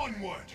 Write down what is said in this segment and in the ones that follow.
Onward!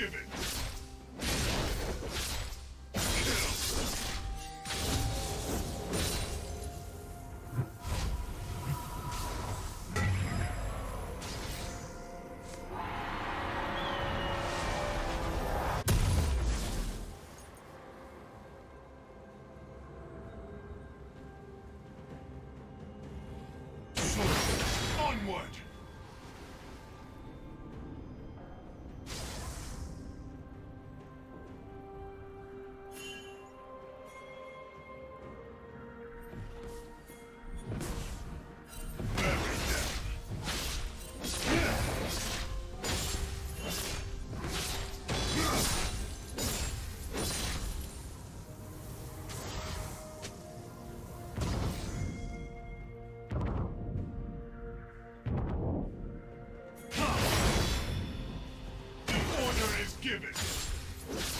Given. Order is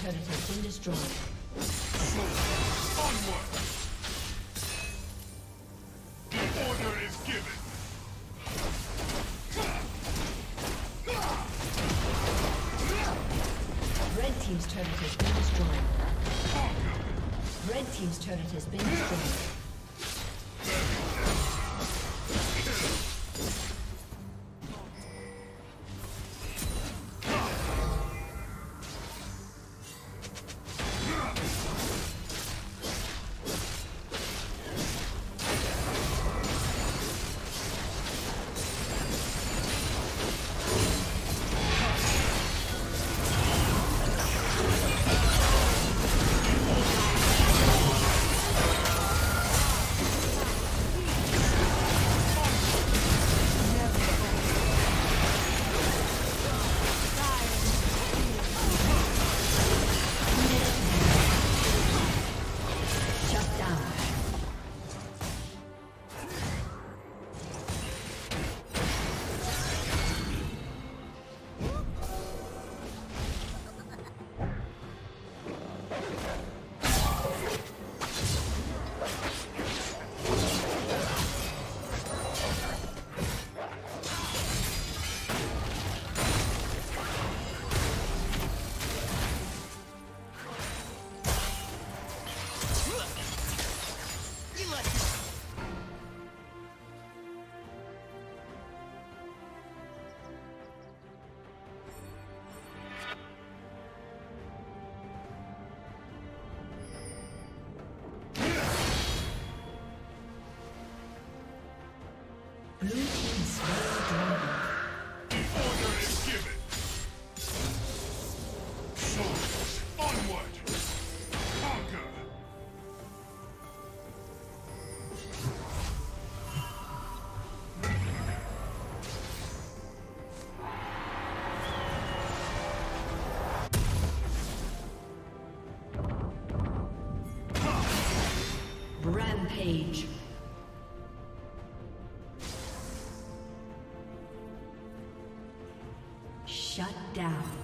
Turret has been destroyed. Onward! Shut down.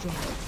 Destroyed.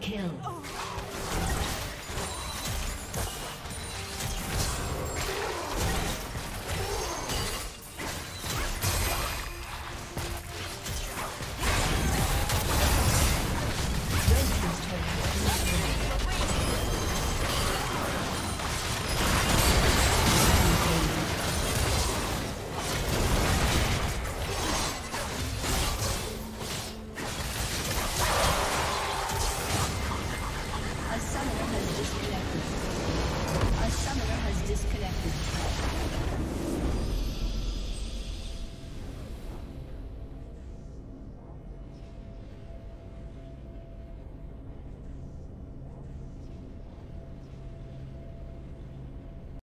Kill.